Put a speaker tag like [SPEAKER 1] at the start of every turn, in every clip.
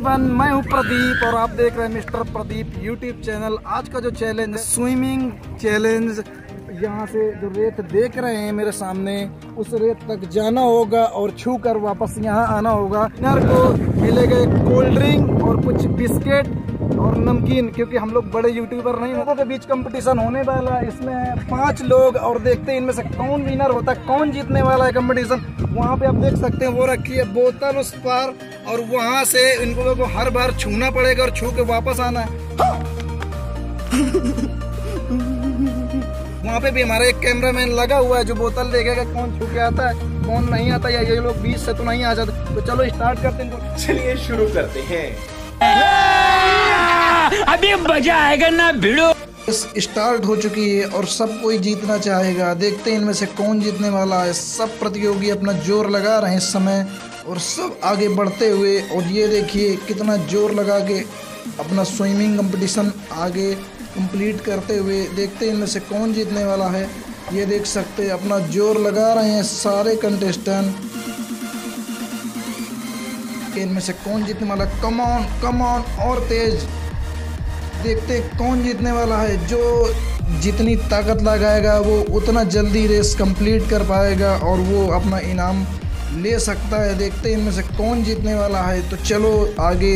[SPEAKER 1] मैं हूँ प्रदीप और आप देख रहे हैं मिस्टर प्रदीप यूट्यूब चैनल आज का जो चैलेंज स्विमिंग चैलेंज यहाँ से जो रेत देख रहे हैं मेरे सामने, उस रेत तक जाना होगा और छू कर वापस यहाँ आना होगा। को मिलेगा कोल्ड ड्रिंक और कुछ बिस्किट। और नमकीन क्योंकि हम लोग बड़े यूट्यूबर नहीं लोगों के बीच कंपटीशन होने वाला है। इसमें पाँच लोग और देखते हैं इनमें से कौन विनर होता है कौन जीतने वाला है कंपटीशन वहाँ पे आप देख सकते हैं वो रखी है बोतल उस पार और वहाँ से इनको को हर बार छूना पड़ेगा और छू के वापस आना है। वहाँ पे भी हमारा एक कैमरामैन लगा हुआ है जो बोतल देखेगा कौन छू के आता है कौन नहीं आता या ये लोग बीच से तो नहीं आ जाते। तो चलो स्टार्ट करते हैं
[SPEAKER 2] चलिए शुरू करते हैं।
[SPEAKER 3] अभी मज़ा आएगा ना भिड़ो।
[SPEAKER 1] स्टार्ट हो चुकी है और सब कोई जीतना चाहेगा। देखते हैं इनमें से कौन जीतने वाला है। सब प्रतियोगी अपना ज़ोर लगा रहे हैं इस समय और सब आगे बढ़ते हुए और ये देखिए कितना ज़ोर लगा के अपना स्विमिंग कंपटीशन आगे कंप्लीट करते हुए देखते हैं इनमें से कौन जीतने वाला है। ये देख सकते हैं, अपना ज़ोर लगा रहे हैं सारे कंटेस्टेंट इनमें से कौन जीतने वाला? कम ऑन कम ऑन और तेज। देखते कौन जीतने वाला है। जो जितनी ताकत लगाएगा, वो उतना जल्दी रेस कंप्लीट कर पाएगा और वो अपना इनाम ले सकता है। देखते इनमें से कौन जीतने वाला है। तो चलो आगे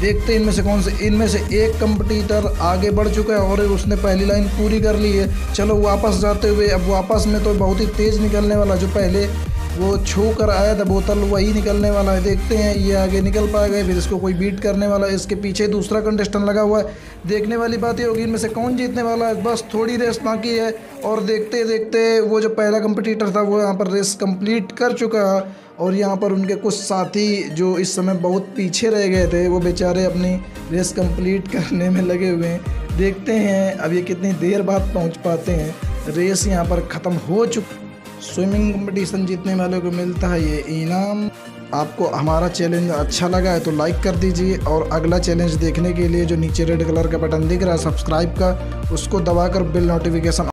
[SPEAKER 1] देखते इनमें से कौन से इनमें से एक कंपटीटर आगे बढ़ चुका है और उसने पहली लाइन पूरी कर ली है। चलो वापस जाते हुए, अब वापस में तो बहुत ही तेज़ निकलने वाला जो पहले वो छू कर आया था बोतल, वही निकलने वाला है। देखते हैं ये आगे निकल पाएगा फिर इसको कोई बीट करने वाला है। इसके पीछे दूसरा कंटेस्टेंट लगा हुआ है। देखने वाली बात ये होगी, इनमें से कौन जीतने वाला है? बस थोड़ी रेस बाकी है। और देखते देखते वो जो पहला कंपटीटर था, वो यहाँ पर रेस कंप्लीट कर चुका और यहाँ पर उनके कुछ साथी जो इस समय बहुत पीछे रह गए थे, वो बेचारे अपनी रेस कंप्लीट करने में लगे हुए हैं। देखते हैं अब ये कितनी देर बाद पहुँच पाते हैं। रेस यहाँ पर ख़त्म हो चुकी स्विमिंग कंपटीशन जीतने वाले को मिलता है ये इनाम। आपको हमारा चैलेंज अच्छा लगा है तो लाइक कर दीजिए और अगला चैलेंज देखने के लिए जो नीचे रेड कलर का बटन दिख रहा है सब्सक्राइब का, उसको दबाकर बिल नोटिफिकेशन